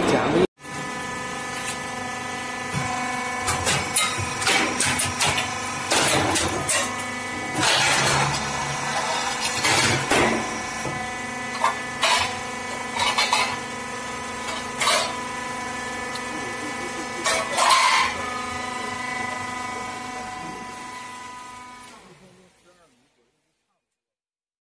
奖励